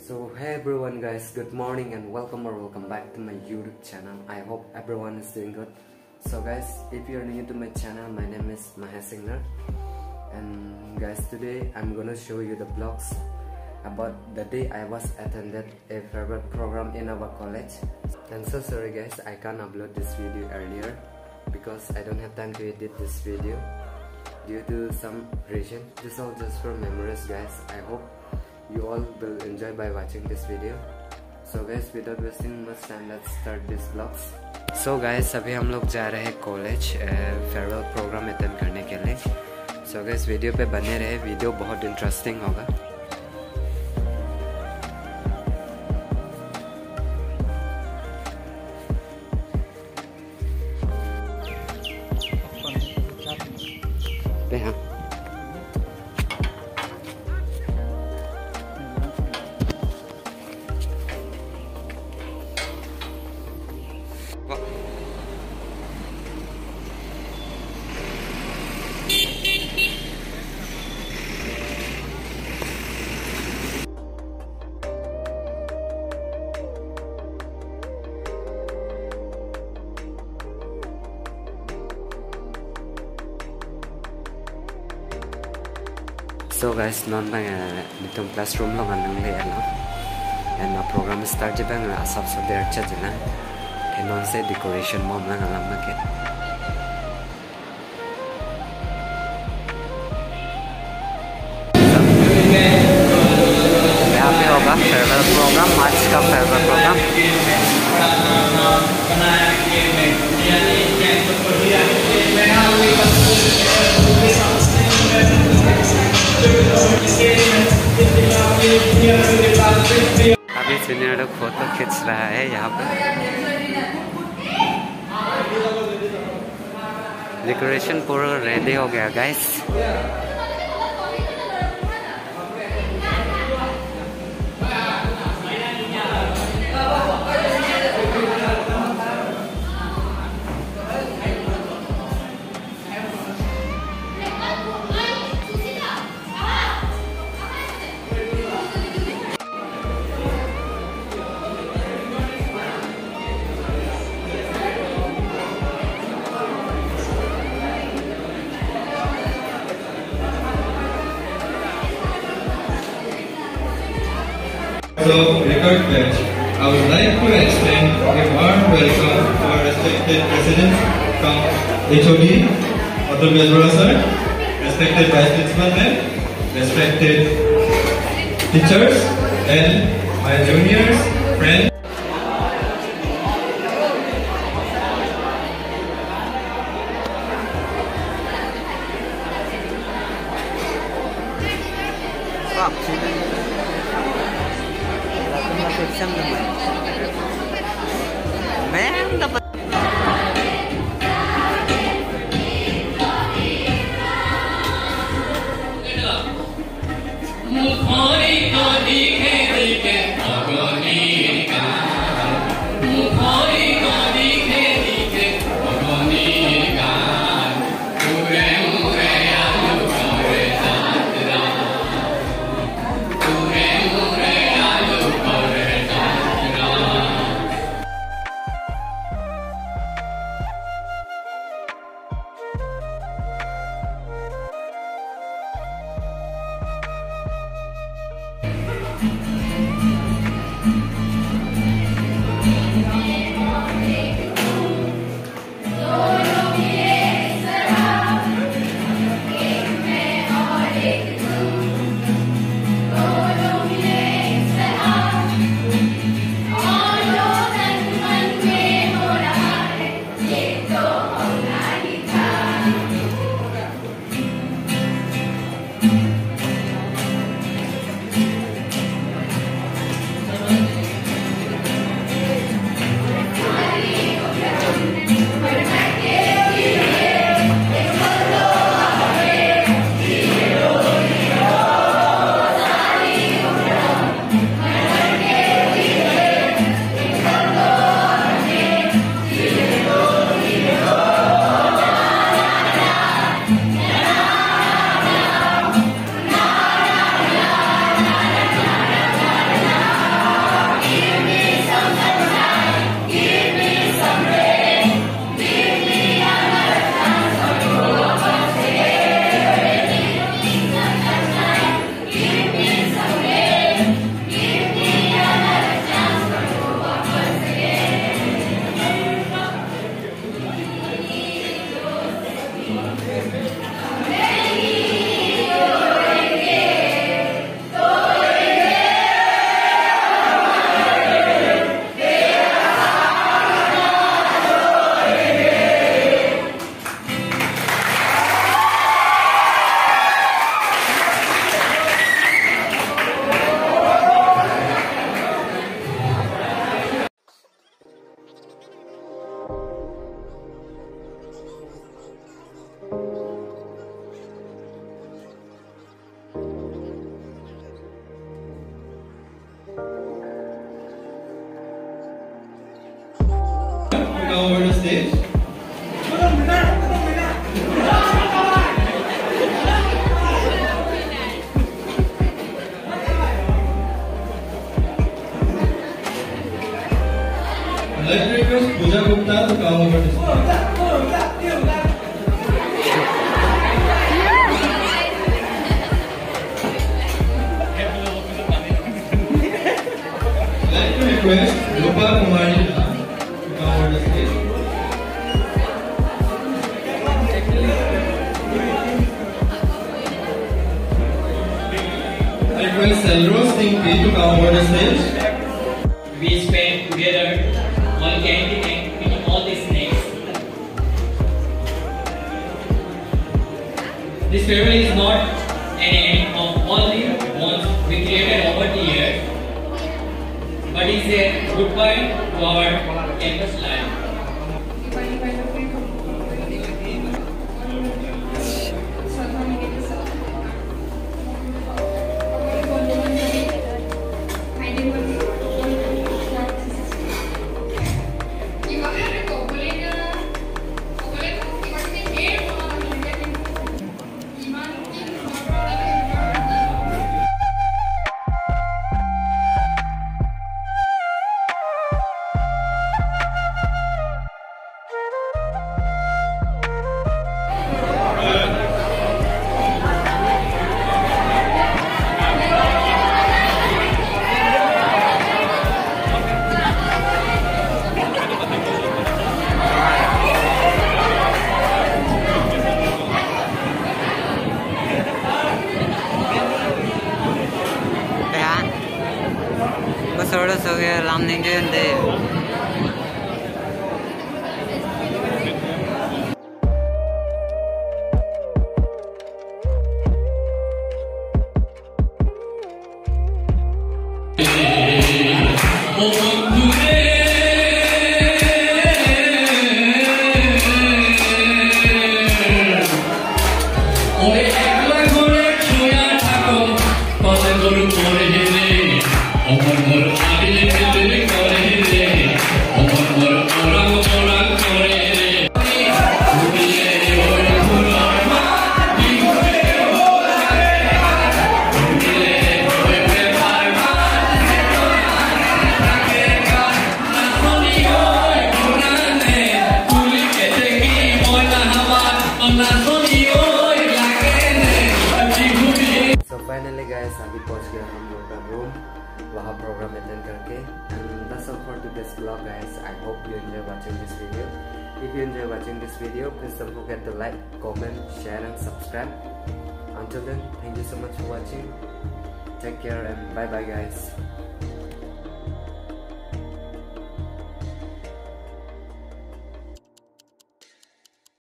So hey everyone guys, good morning and welcome or welcome back to my YouTube channel. I hope everyone is doing good. So guys, if you're new to my channel, my name is Mahesh Singnar. And guys, today I'm gonna show you the vlogs about the day I was attended a farewell program in our college. And so sorry guys, I can't upload this video earlier because I don't have time to edit this video due to some reason. This all just for memories guys. I hope you all will enjoy by watching this video. So guys, without wasting much time, let's start this vlog. So guys, अभी हम लोग जा रहे हैं college farewell programme attend करने के लिए सो so guys, video पे बने रहे वीडियो बहुत इंटरेस्टिंग होगा And na program start je bang asap so der cha jena. Thenon se decoration mom lang alam na ke. यहाँ पे होगा फेयरवेल प्रोग्राम आज का फेयरवेल प्रोग्राम अभी लोग फ़ोटो खींच रहा है यहाँ पर डेकोरेशन पूरा रेडी हो गया guys record pledge. I would like to extend a warm welcome to our respected president from HOD, Atul Bezbara sir, respected vice principal respected teachers, and my juniors, friends. Wala kang matiksam naman. 레트리크스 보자국 따로 가오가 됐습니다. 레트리크스 I request Selros Singh to come over the stage. We spent together on candy and eating all these snakes. This farewell is not an end of all the bonds we created over the years, but is a goodbye to our campus life. landingen there. Omar Mor Abile So finally guys अभी पहुंच गया हम लोग का room वहाँ programme attend करके and that's all for today's vlog guys I hope you enjoy watching this video if you enjoy watching this video please don't forget to like comment share and subscribe until then thank you so much for watching take care and bye bye guys